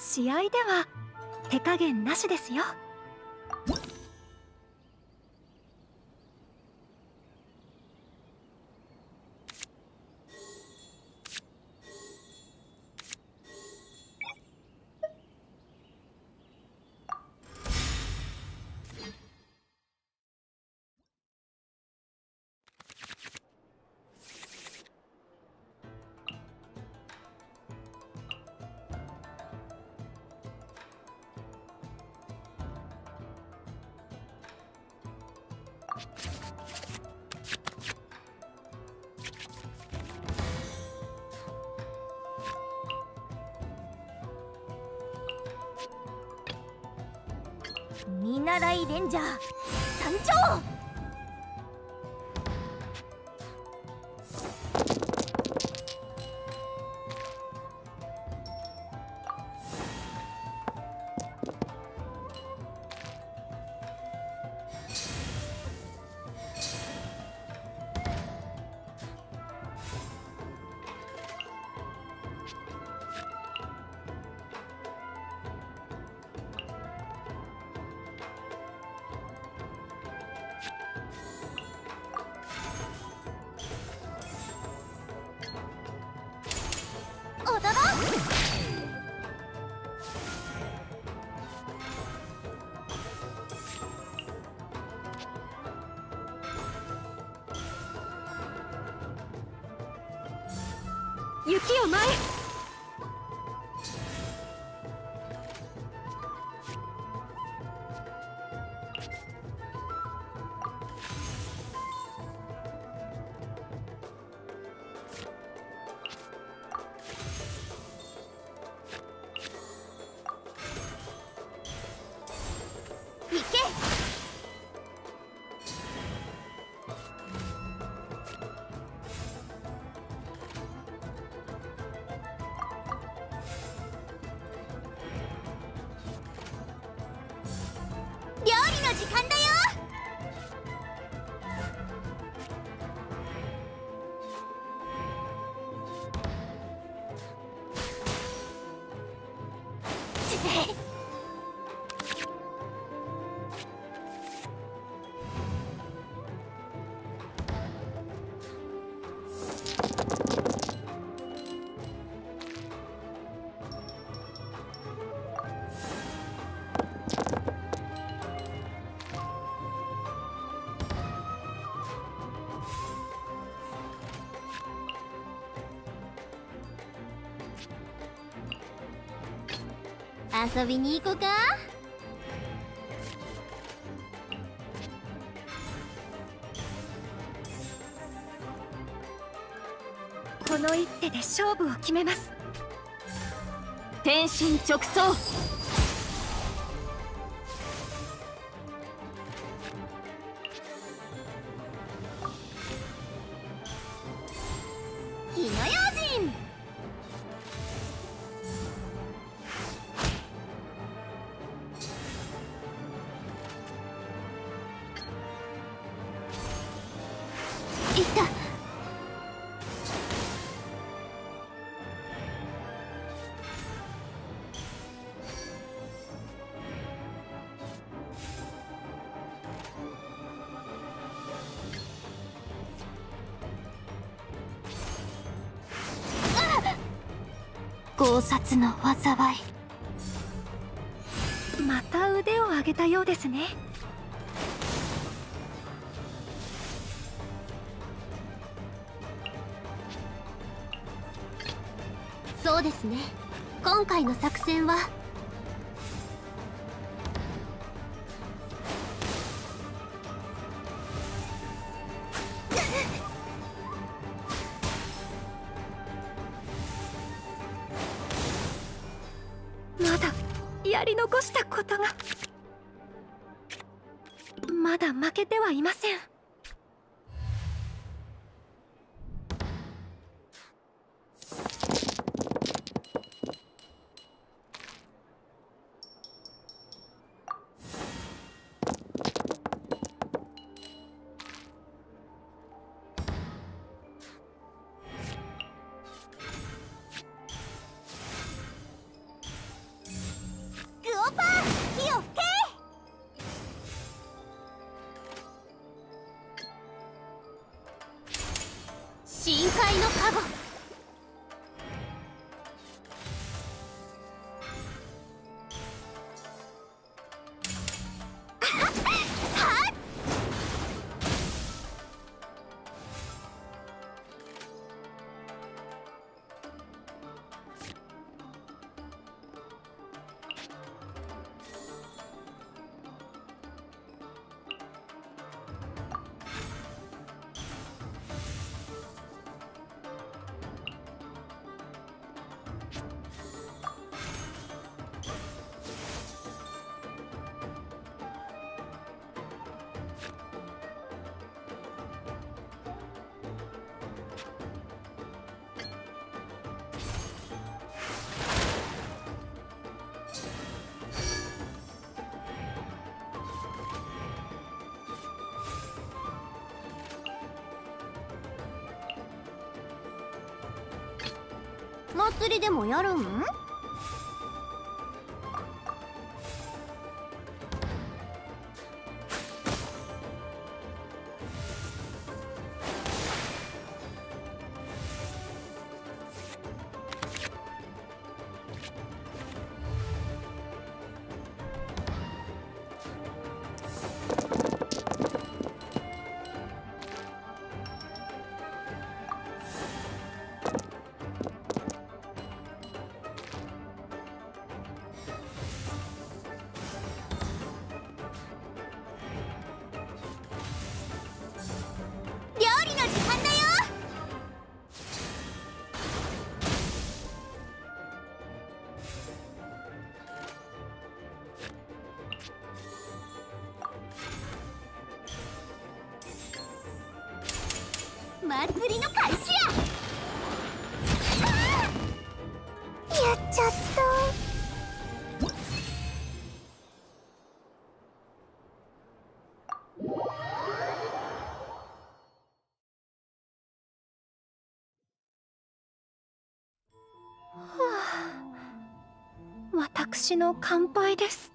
試合では手加減なしですよ。見習いレンジャー参上雪を前時間だよ。遊びに行こうか。この一手で勝負を決めます。天心直送。いった。殺の災い。また腕を上げたようですね。ですね。今回の作戦は。まだやり残したことが。まだ負けてはいません。界の加護祭りでもやるん祭りの開始や。やっちゃった。私の乾杯です